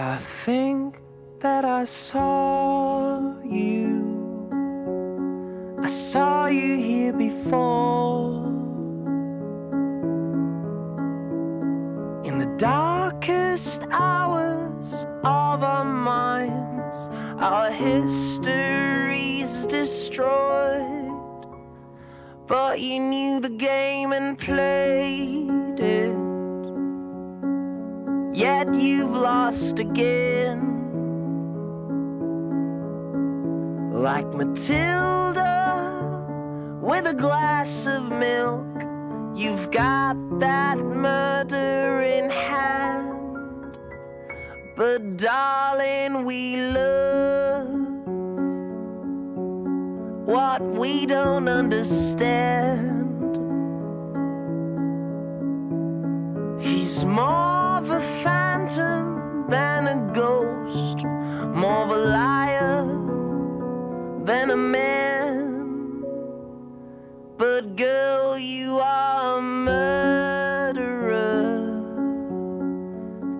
I think that I saw you. I saw you here before. In the darkest hours of our minds, our history's destroyed. But you knew the game and played Yet you've lost again. Like Matilda with a glass of milk. You've got that murder in hand. But darling, we love what we don't understand. He's more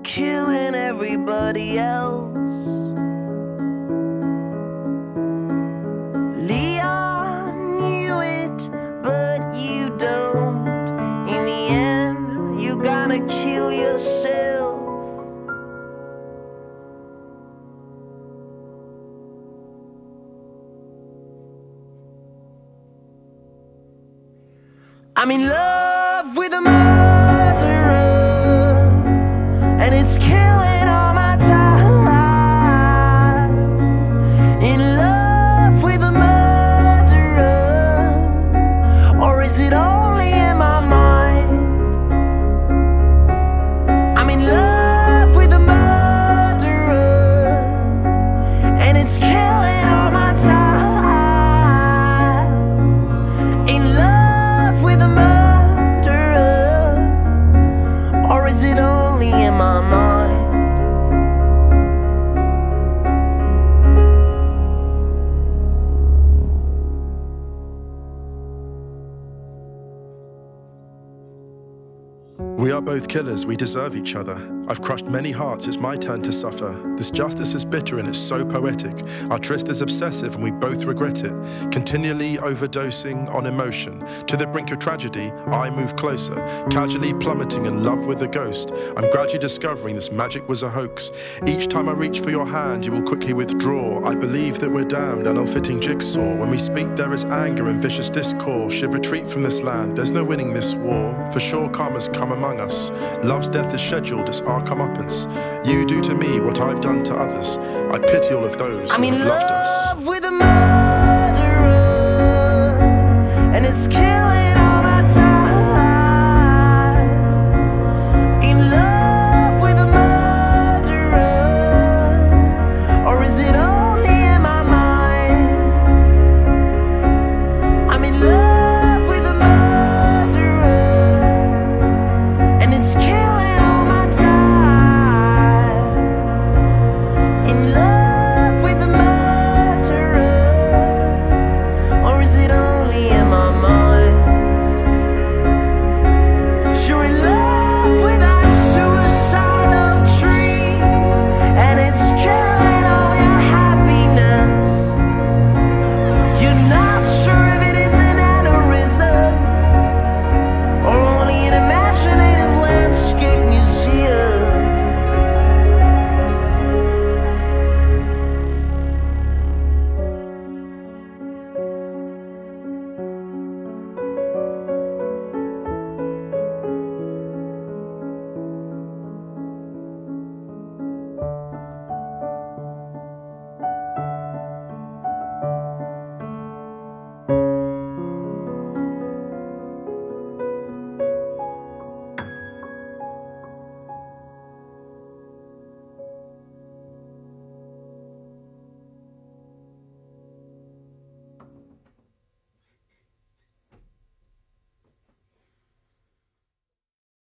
killing everybody else. Leon knew it, but you don't. In the end, you're gonna kill yourself. I'm in love We are both killers, we deserve each other. I've crushed many hearts, it's my turn to suffer. This justice is bitter and it's so poetic. Our tryst is obsessive and we both regret it. Continually overdosing on emotion. To the brink of tragedy, I move closer, casually plummeting in love with a ghost. I'm gradually discovering this magic was a hoax. Each time I reach for your hand, you will quickly withdraw. I believe that we're damned, an ill-fitting jigsaw. When we speak, there is anger and vicious discord. Should retreat from this land, there's no winning this war. For sure, karma's come among us. Love's death is scheduled, it's our comeuppance. You do to me what I've done to others. I pity all of those I'm who have loved us.